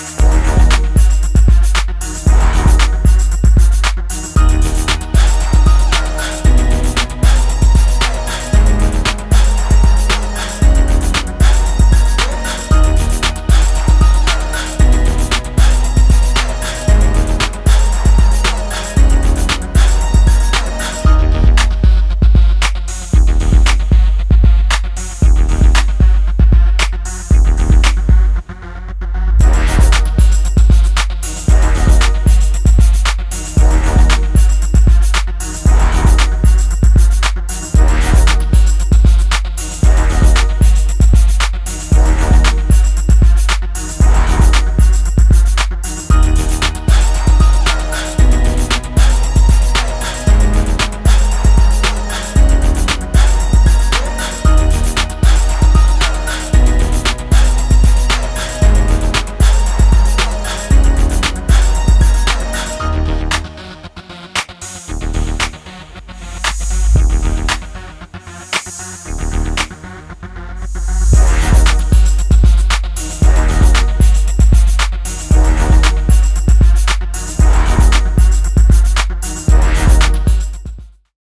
Bye.